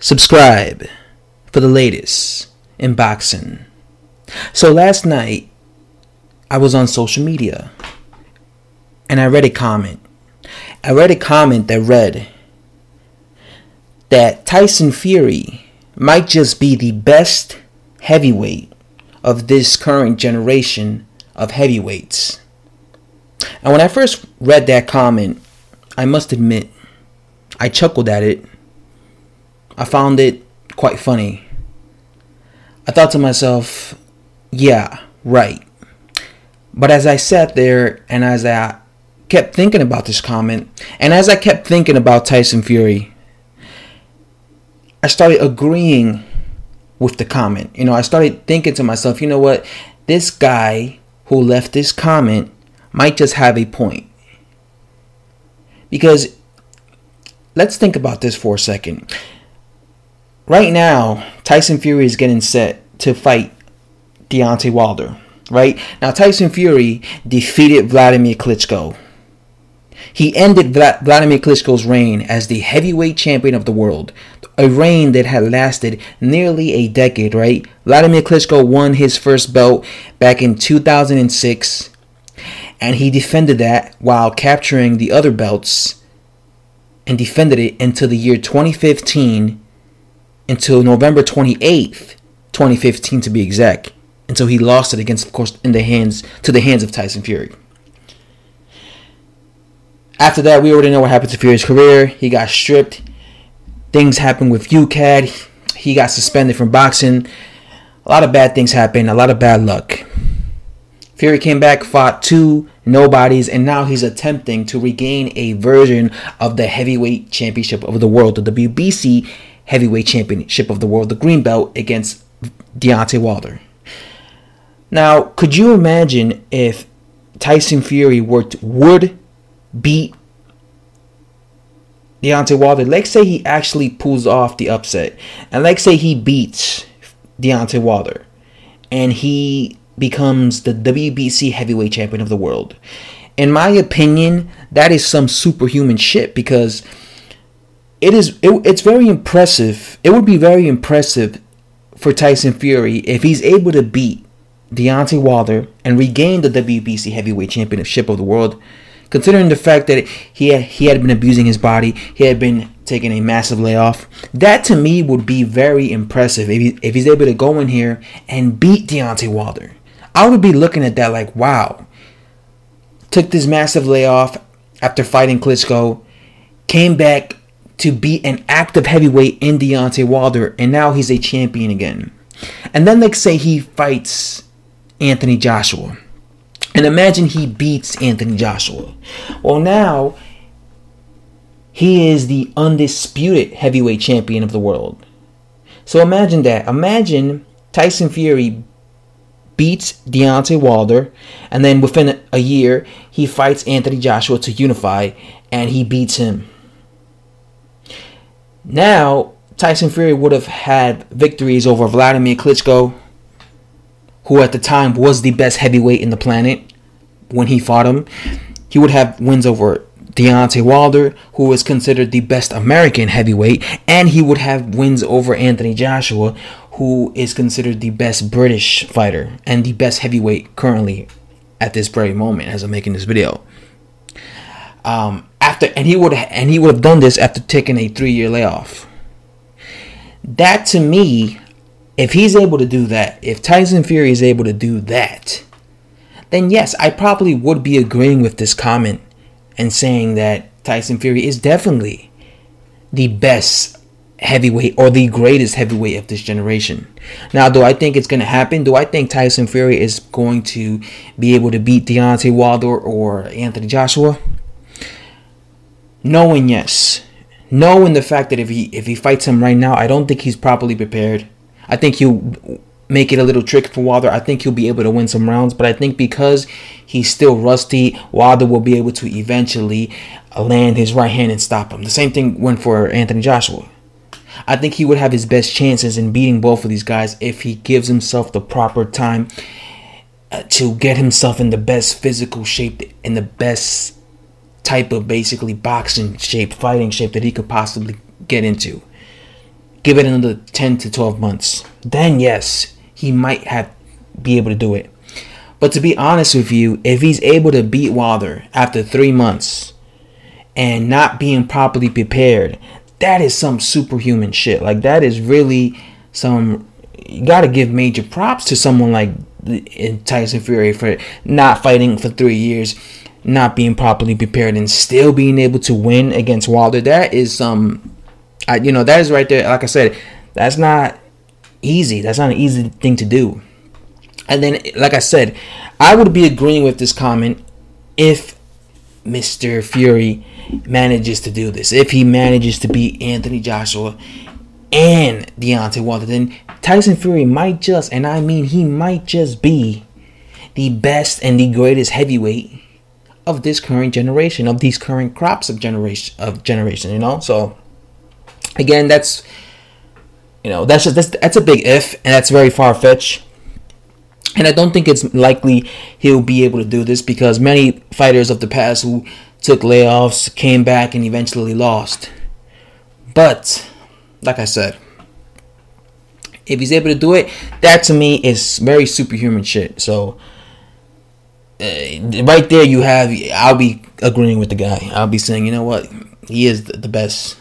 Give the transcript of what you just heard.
Subscribe for the latest in boxing. So last night, I was on social media and I read a comment. I read a comment that read that Tyson Fury might just be the best heavyweight of this current generation of heavyweights. And when I first read that comment, I must admit, I chuckled at it. I found it quite funny. I thought to myself, yeah, right. But as I sat there and as I kept thinking about this comment, and as I kept thinking about Tyson Fury, I started agreeing with the comment. You know, I started thinking to myself, you know what? This guy who left this comment might just have a point. Because let's think about this for a second. Right now, Tyson Fury is getting set to fight Deontay Wilder. Right now, Tyson Fury defeated Vladimir Klitschko. He ended Vladimir Klitschko's reign as the heavyweight champion of the world, a reign that had lasted nearly a decade, right? Vladimir Klitschko won his first belt back in 2006, and he defended that while capturing the other belts and defended it until the year 2015, until November 28th, 2015 to be exact, until he lost it against, of course, in the hands to the hands of Tyson Fury. After that, we already know what happened to Fury's career. He got stripped things happened with UKAD. He got suspended from boxing. A lot of bad things happened. A lot of bad luck. Fury came back, fought two nobodies, and now he's attempting to regain a version of the heavyweight championship of the world, the WBC heavyweight championship of the world, the green belt against Deontay Wilder. Now, could you imagine if Tyson Fury to, would beat Deontay Wilder, let's say he actually pulls off the upset, and let's say he beats Deontay Wilder, and he becomes the WBC heavyweight champion of the world. In my opinion, that is some superhuman shit because it is it, it's very impressive. It would be very impressive for Tyson Fury if he's able to beat Deontay Wilder and regain the WBC heavyweight championship of the world considering the fact that he had, he had been abusing his body, he had been taking a massive layoff. That to me would be very impressive if, he, if he's able to go in here and beat Deontay Wilder. I would be looking at that like, wow. Took this massive layoff after fighting Klitschko, came back to be an active heavyweight in Deontay Wilder, and now he's a champion again. And then, let's say he fights Anthony Joshua. And imagine he beats Anthony Joshua. Well, now he is the undisputed heavyweight champion of the world. So imagine that. Imagine Tyson Fury beats Deontay Wilder, and then within a year, he fights Anthony Joshua to unify, and he beats him. Now, Tyson Fury would have had victories over Vladimir Klitschko, who at the time was the best heavyweight in the planet when he fought him. He would have wins over Deontay Wilder, who was considered the best American heavyweight, and he would have wins over Anthony Joshua, who is considered the best British fighter and the best heavyweight currently at this very moment as I'm making this video. Um, after and he would and he would have done this after taking a three year layoff. That to me if he's able to do that, if Tyson Fury is able to do that, then yes, I probably would be agreeing with this comment and saying that Tyson Fury is definitely the best heavyweight or the greatest heavyweight of this generation. Now, do I think it's going to happen? Do I think Tyson Fury is going to be able to beat Deontay Wilder or Anthony Joshua? Knowing yes. Knowing the fact that if he if he fights him right now, I don't think he's properly prepared. I think he'll make it a little trick for Wilder. I think he'll be able to win some rounds, but I think because he's still rusty, Wilder will be able to eventually land his right hand and stop him. The same thing went for Anthony Joshua. I think he would have his best chances in beating both of these guys if he gives himself the proper time uh, to get himself in the best physical shape in the best type of basically boxing shape, fighting shape that he could possibly get into. give it another 10 to 12 months. Then yes, he might have be able to do it. But to be honest with you, if he's able to beat Wilder after 3 months and not being properly prepared, that is some superhuman shit. Like that is really some you got to give major props to someone like Tyson Fury for not fighting for 3 years not being properly prepared and still being able to win against Wilder. That is um, you know, that is right there. Like I said, that's not easy. That's not an easy thing to do. And then, like I said, I would be agreeing with this comment if Mr. Fury manages to do this. If he manages to beat Anthony Joshua and Deontay Wilder, then Tyson Fury might just, and I mean he might just be the best and the greatest heavyweight of this current generation, of these current crops of generation of generation, you know? So again, that's you know, that's just that's, that's a big if and that's very far fetched. And I don't think it's likely he'll be able to do this because many fighters of the past who took layoffs came back and eventually lost. But like I said, if he's able to do it, that to me is very superhuman shit. So uh, right there you have I'll be agreeing with the guy. I'll be saying, you know what, he is the best